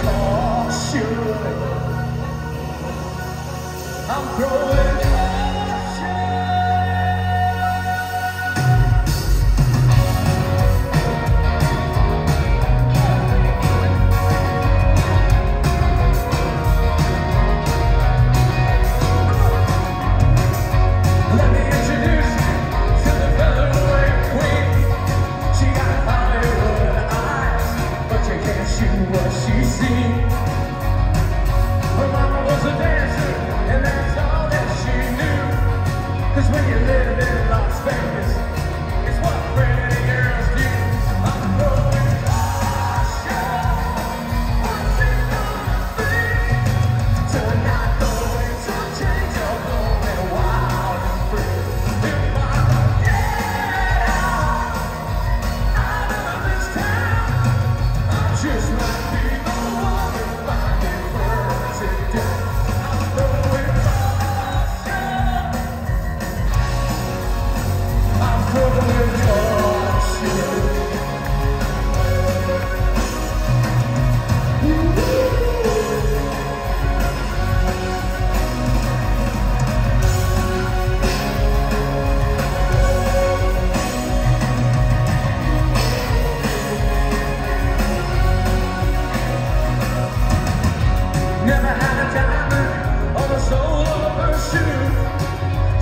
caution. I'm growing.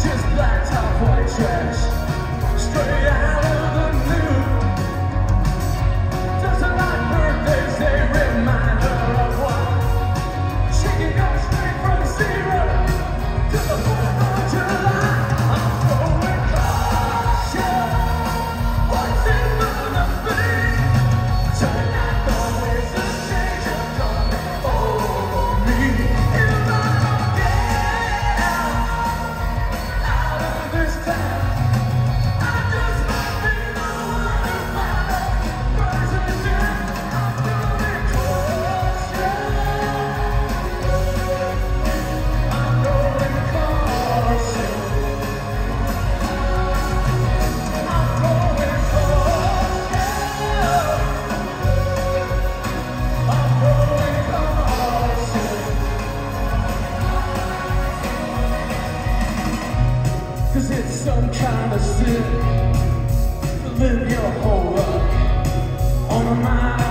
Just black top white trash Straight out live your whole life on a mind.